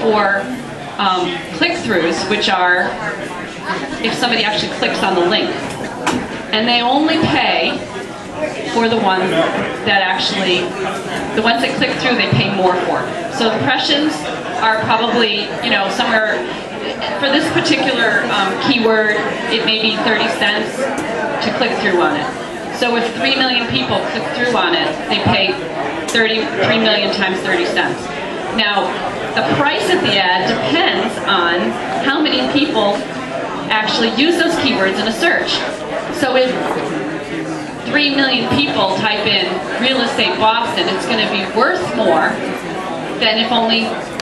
for um, click-throughs, which are if somebody actually clicks on the link. And they only pay for the ones that actually, the ones that click through, they pay more for. So impressions are probably, you know, somewhere, for this particular um, keyword, it may be 30 cents to click through on it. So if 3 million people click through on it, they pay 30, 3 million times 30 cents. Now, the price of the ad depends on how many people actually use those keywords in a search. So if 3 million people type in real estate Boston, it's going to be worth more than if only